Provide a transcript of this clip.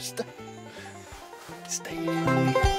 した。したい。